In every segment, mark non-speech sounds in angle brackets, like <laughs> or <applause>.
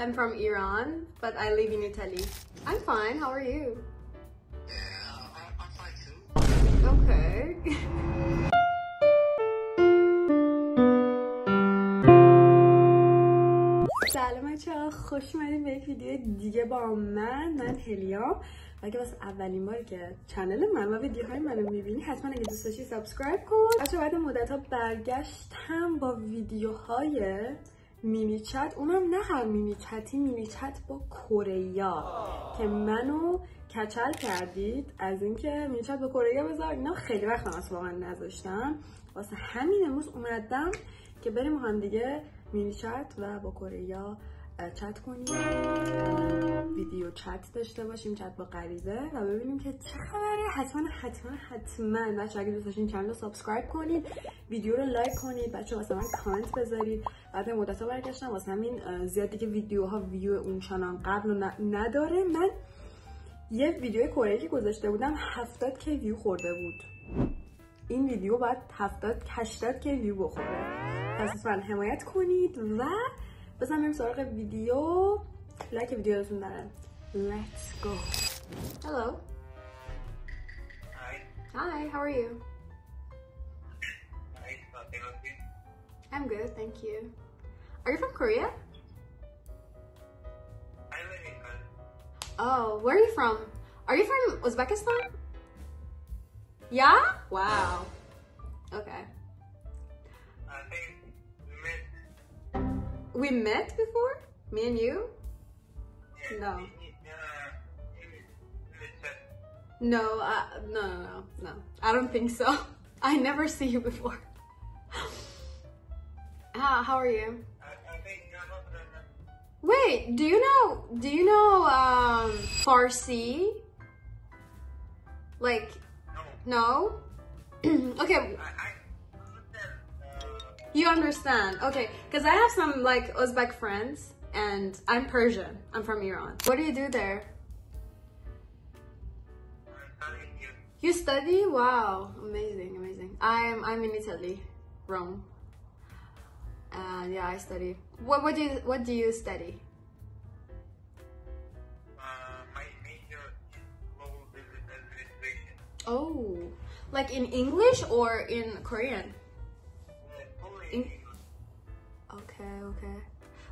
I'm from Iran, but I live in Italy. I'm fine. How are you? I'm, too. Okay. سلام بچه ها خوش اومدین به یک ویدیو دیگه با من من هلیام و اگه واسه اولین باری که چنل من و ویدیوهای منو می‌بینی حتما اگه دوست داشتی سابسکرایب کن بچه بعد مدت ها برگشتم با ویدیوهای مینی چت اونم نه هر مینی چتی مینی چت با کره که منو کچل کردید. از اینکه مینی چت با کره بذار. اینا خیلی وقت از واقعا نذاشتم. واسه همین امروز اومدم که بریم هم دیگه مینی چت و با کره چت کنیم. ویدیو چت داشته باشیم چت با غریزه و ببینیم که چه خبره. حتما حتما حتما. بچه اگه دوست داشتین چنل رو سابسکرایب کنید ویدیو رو لایک کنید. بچه واسه من کامنت بذارید. بعد مدت برگشتم. واسه همین زیادی که ویدیوها ویو اون چنان قبل رو نداره. من یه ویدیو کره که گذاشته بودم 70 کی ویو خورده بود. این ویدیو باید 70 80 کی ویو بخوره. پس لطفا حمایت کنید و بزن بریم سراغ ویدیو لایک ویدیوتون دارم Let's go Hello Hi. Hi, how are you? Hi, nothing of you. I'm good, thank you. Are you from Korea? I live in Köln. Oh, where are you from? Are you from Uzbekistan? Yeah? Wow. Okay. I think we met. we met before? Me and you? No. No, uh, no, no, no, no. I don't think so. <laughs> I never see you before. <laughs> Ah, how are you? I, I think you're not the Wait, do you know? Do you know um, Farsi? Like, No. no? <clears throat> okay, I, I you understand. Okay, because I have some like Uzbek friends, and I'm Persian. I'm from Iran. What do you do there? I'm studying here. You study? Wow, amazing, amazing. I'm I'm in Italy, Rome. And yeah, I study. What what do you what do you study? Uh, my major is global business administration. Oh, like in English or in Korean? In- Okay, okay.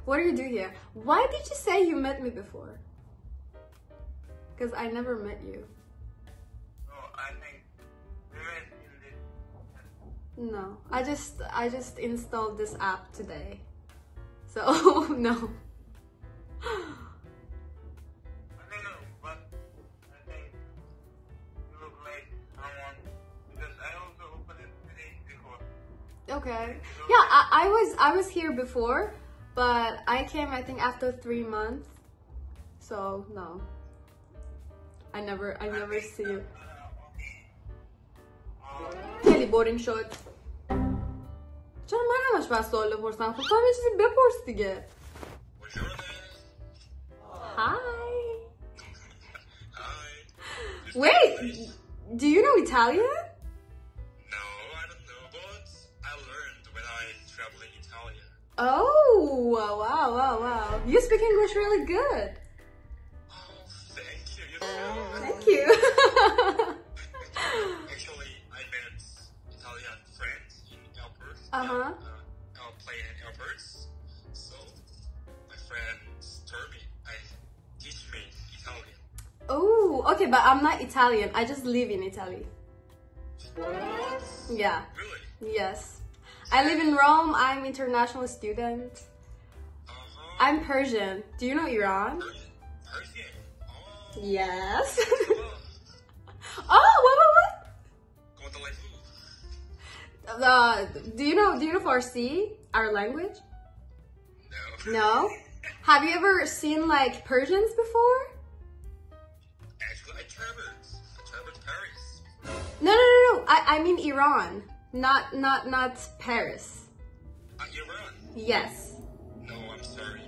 What do you do here? Why did you say you met me before? Because I never met you. No, I think we met in this. No, I just I just installed this app today. So <laughs> no. Okay. Yeah, I, I was I was here before, but I came I think after three months. So no. I never I never see you. خیلی بورینگ شد چرا من همش باید سوال بپرسم خب تو هم یه چیزی بپرس دیگه What's your name? Hi Hi. Wait Do you know Italian? Oh wow wow wow You speak English really good Oh, thank you. Thank <laughs> you Actually, I met Italian friends in airports. Uh-huh. Uh, uh, play in airports. So my friends told me I teach me Italian. Oh okay but I'm not Italian I just live in Italy What? Yeah Really? Yes. I live in Rome. I'm international student. Uh-huh. I'm Persian. Do you know Iran? Persian. Oh. Yes. <laughs> oh. what, what, what? Uh, do you know? Do you know Farsi, our language? No. No. Have you ever seen like Persians before? Actually, I traveled. I traveled Paris. No, no, no, no. I, I mean Iran, not, not, not Paris. Iran? Yes. No, I'm sorry.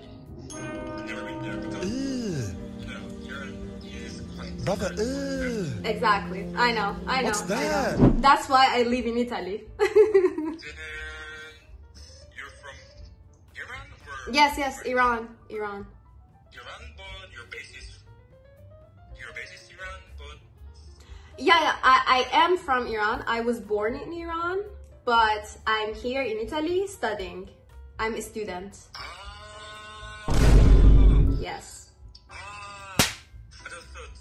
Brother. Exactly. I know, I know. What's that? Know. That's why I live in Italy. <laughs> Uh, yes, yes, Iran, Iran. Iran, but your base is, your base yeah, yeah. I, I am from Iran. I was born in Iran, but I'm here in Italy studying. I'm a student. Yes. I just thought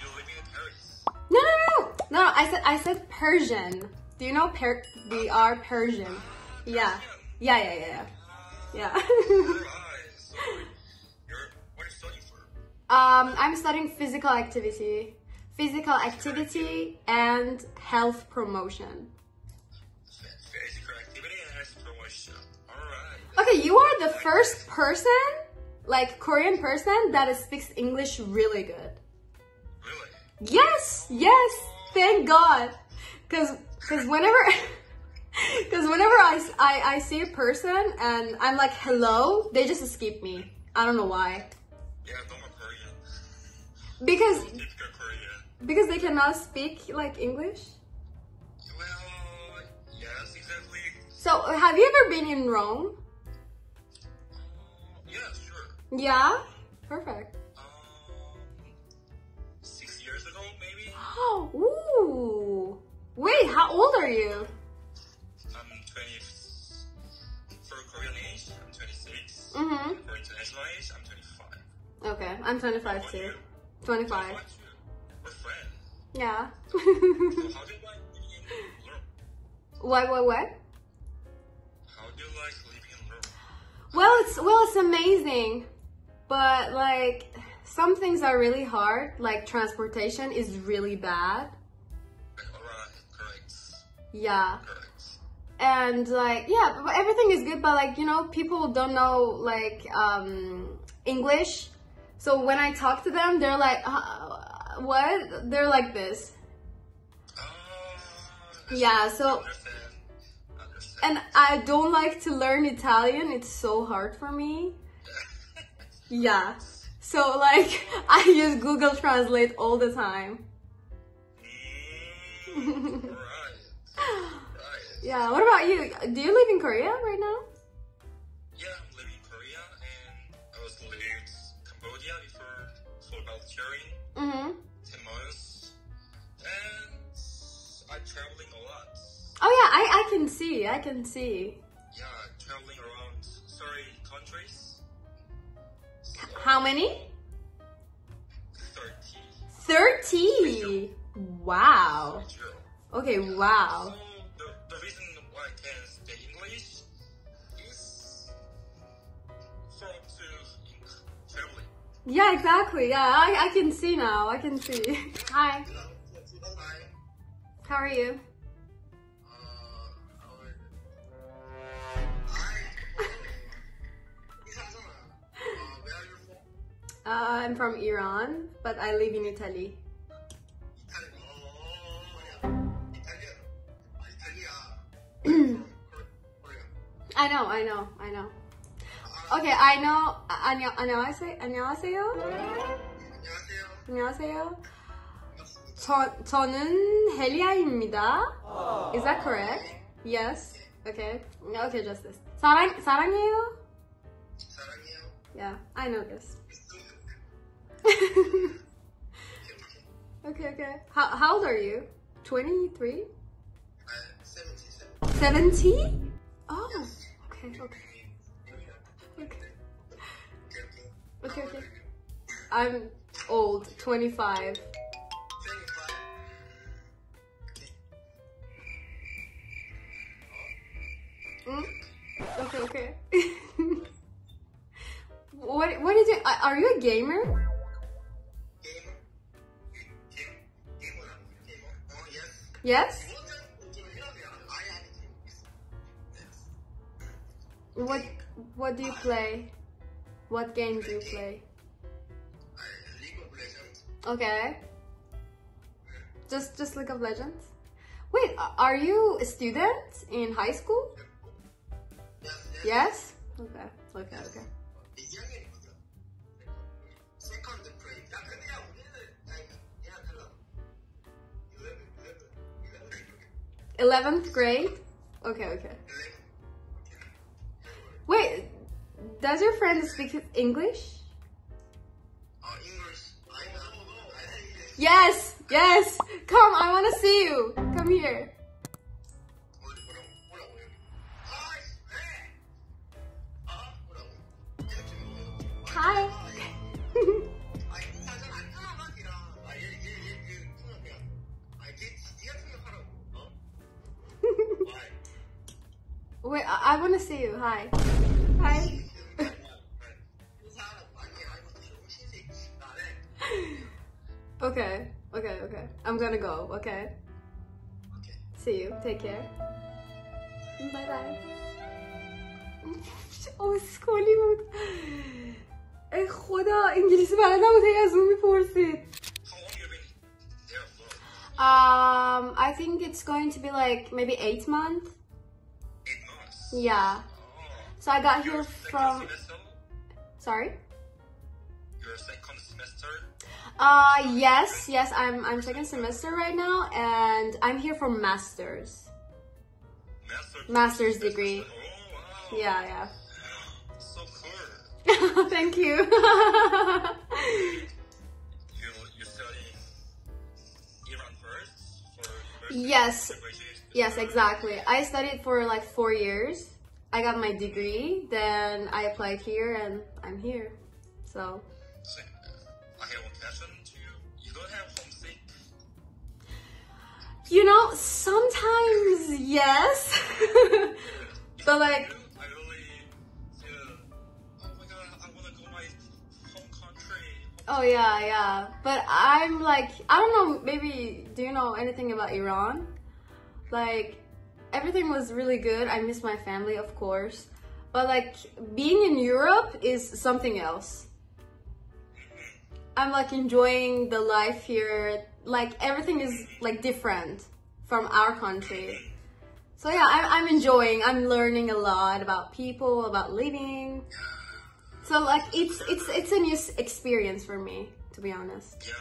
you living in Paris. No, no, no, no. no I said I said Persian. Do you know per? We are Persian. Yeah. Yeah, yeah, yeah, yeah. Yeah. Alright, so you're what are you studying for? um, I'm studying physical activity, physical activity and health promotion. Physical activity and health promotion. Alright. Okay, you are the first person, like Korean person, that speaks English really good. Really? Yes, yes, thank God. Cause, cause whenever, <laughs> cause whenever I, I, I see a person and I'm like, hello, they just skip me. I don't know why. Yeah, Korean. Because. Because they cannot speak like English? Well, yes, exactly. So, have you ever been in Rome? Mm, uh, yeah, sure. Yeah? Perfect. Uh, six years ago, maybe? Oh, ooh. Wait, how old are you? I'm 20. For Korean age, I'm 26. Mm-hmm. For international age, I'm 25. Okay, I'm 25 too. 25. 25. Europe? <laughs> what, what, what? How do you like living in Europe? Well, it's well, it's amazing, but like some things are really hard. Like transportation is really bad. Correct. Yeah, Correct. and like yeah, but everything is good. But like you know, people don't know like um English, so when I talk to them, they're like, uh, what? They're like this. Uh, Yeah, so and I don't like to learn Italian. It's so hard for me. Yeah. So like <laughs> I use Google Translate all the time. <laughs> Yeah, what about you? Do you live in Korea right now? Yeah, I'm living in Korea and I was living in Cambodia before for volunteering Mm-hmm. Can see, I can see. Yeah, traveling around 30 countries. So, How many? 30. 30! Wow. Okay, So wow. the, the reason why I can speak English is from to traveling. Yeah, exactly. Yeah, I, I can see now. I can see. <laughs> Hi, Hi. how are you? Uh, I'm from Iran, but I live in Italy. <clears throat> I know, I know, I know. Okay, I know. 안녕, 안녕하세요. 안녕하세요. 안녕하세요. 저, 저는 헬리아입니다. Is that correct? Yes. Okay. Okay, just this. 사랑, 사랑해요? Yeah, I know this. <laughs> okay, okay. How, how old are you? 23? 70? Oh, okay, okay. Okay. Okay, okay. I'm old, 25. Mm? Okay, okay. <laughs> what what is it? Are you a gamer? Yes? What what do you play? What game do you play? Okay. Just just League of Legends? Wait, are you a student in high school? Yes? Okay, okay, okay. Eleventh grade? Okay, okay. Wait, does your friend speak English? Yes, Yes! Come, I wanna see you. Come here. Wait, I, I want to see you. Hi. Hi. <laughs> okay, okay, okay. I'm gonna go, okay? okay. See you. Take care. Bye bye. اسکولی بود ای خدا انگلیسی بلد نبود هی از اون میپرسید Um, I think it's going to be like maybe eight months. Yeah. So I got Your here from. semester? Sorry. Your second semester? Uh, yes, yes. I'm I'm second semester right now, and I'm here for masters. Master's, Master's degree. Oh, wow. Yeah, yeah. So cool. <laughs> Thank you. <laughs> You you study Iran first for? Yes. Graduate yes, exactly. I studied for like four years. I got my degree, then I applied here, and I'm here. So. So, uh, I have one question to you. You don't have homesick? You know, sometimes yes, <laughs> but like, I really feel, oh my god, I wanna go my home country. oh yeah, yeah. But I'm like, I don't know. Maybe do you know anything about Iran? Like, everything was really good. I miss my family, of course, but like being in Europe is something else. I'm like enjoying the life here. Like everything is like different from our country. So yeah, I'm, I'm enjoying. I'm learning a lot about people, about living. So like it's it's it's a new experience for me, to be honest. Yeah,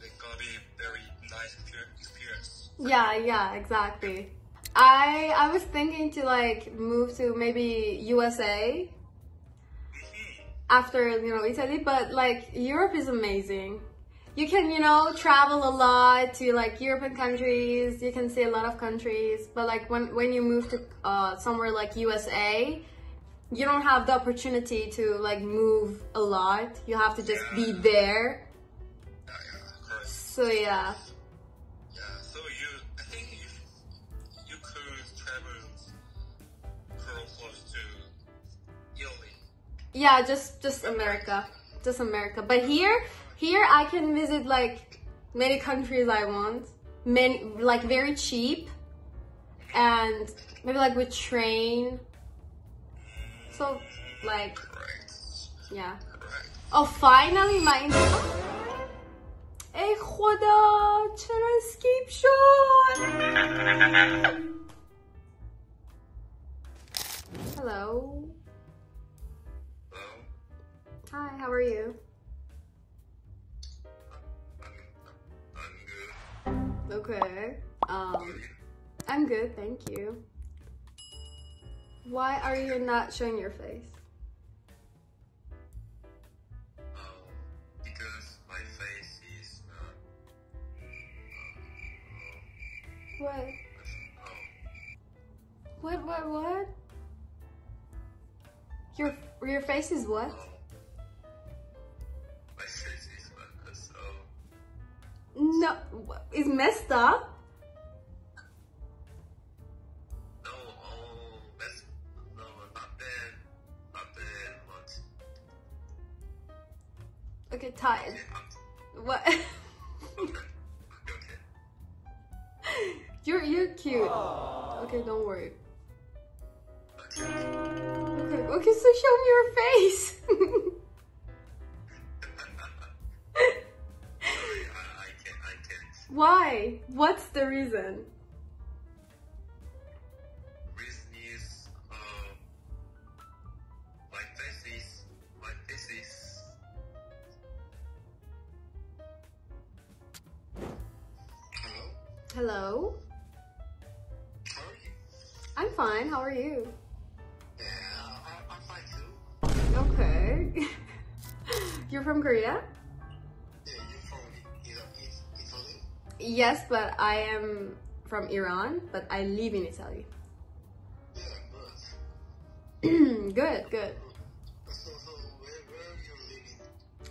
it's gonna be very nice exper- experience. Yeah, yeah, exactly. I I was thinking to like move to maybe USA after you know Italy, but like Europe is amazing. You can you know travel a lot to like European countries. You can see a lot of countries, but like when when you move to uh, somewhere like USA, you don't have the opportunity to like move a lot. You have to just be there. Yeah, yeah. So yeah. Yeah, Yeah, just just America, just America. But here, here I can visit like many countries I want, many like very cheap, and maybe like with train. So like Correct. yeah. Correct. Oh, finally my. ای خدا چرا اسکیپ شد Hello. Hello? Hi, how are you? I'm, good. Okay. Um. I'm good, thank you. Why are you not showing your face? Because my face is not. What? Oh, What? What? What? Your your face is what? No, it's messed up. No, um, oh, that's. No, not bad. Not bad, but. Okay, tired. What? okay. Okay. <laughs> you're you're cute. Okay, don't worry. Okay. Okay, okay, so show me your face. <laughs> Why? What's the reason? Reason is, um, my face my face. Hello. Hello. How are you? I'm fine. How are you? Yeah, I, I'm fine too. Okay. <laughs> You're from Korea? Yes, but I am from Iran, but I live in Italy. Yeah, <clears throat> good. good, good. So, so where, where are you living?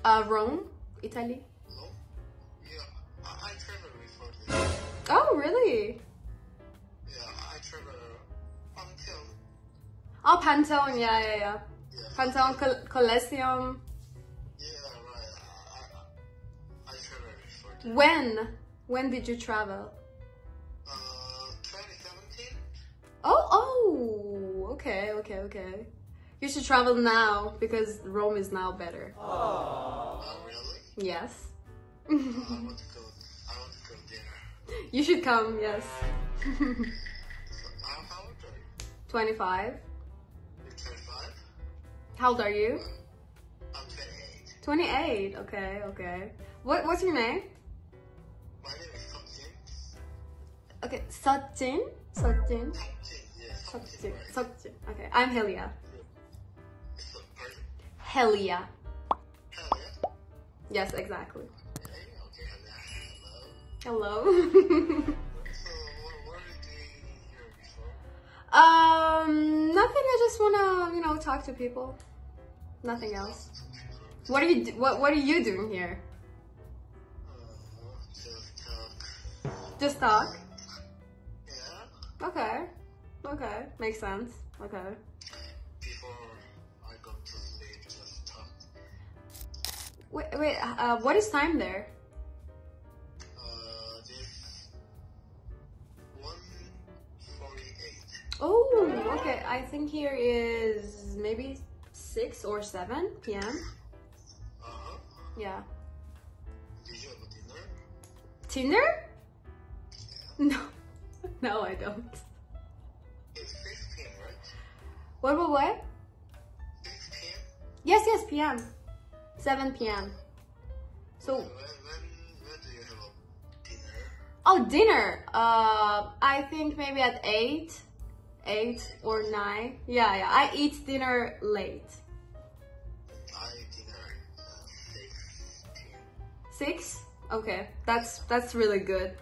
Uh, Rome, Italy. No? Yeah, I, I travel before this. Oh, really? Yeah, I travel until, Oh, Pantheon, yeah, yeah, yeah. yeah. Pantheon Col- Collection. Yeah, right. I, I, I travel before this. When? When did you travel? Uh, 2017? Oh, oh, okay, okay, okay. You should travel now because Rome is now better. Oh, really? Yes. I want to go, I want to go dinner. you should come, yes. So, how, how old are you? 25. You're 25? How old are you? I'm 28. 28. Okay, okay. What what's your name? Okay, Sachin. Sachin. Sachin. Sachin. Okay, I'm Helia. Helia. Yes, exactly. Hello. <laughs> Um, nothing. I just wanna, you know, talk to people. Nothing else. What are you? What What are you doing here? Just talk. Yeah. Okay. Okay. Makes sense. Okay. Before I go to sleep, just talk. Wait. Wait. Uh, what is time there? Uh, this 148. Oh. Okay. I think here is maybe six or seven p.m. Uh-huh. Yeah. Did you have a dinner? Tinder? <laughs> No. <laughs> No, I don't. It's 6 p.m., right? What? What? What? 6 p.m.? Yes. Yes. P.m. Seven p.m. So. When, when, when do you have dinner? Oh, dinner. Uh, I think maybe at eight, eight or nine. Yeah, yeah. I eat dinner late. I eat dinner at 6 p.m. Six. Okay, that's that's really good.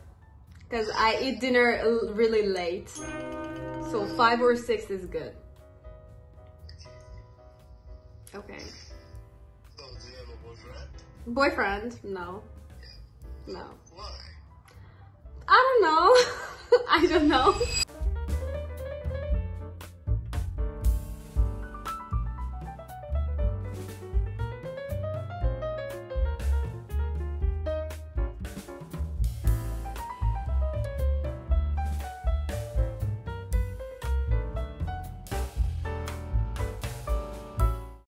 Cause I eat dinner really late. So five or six is good. Okay. So, do you have a boyfriend? Boyfriend? No. No. Why? I don't know. <laughs> I don't know.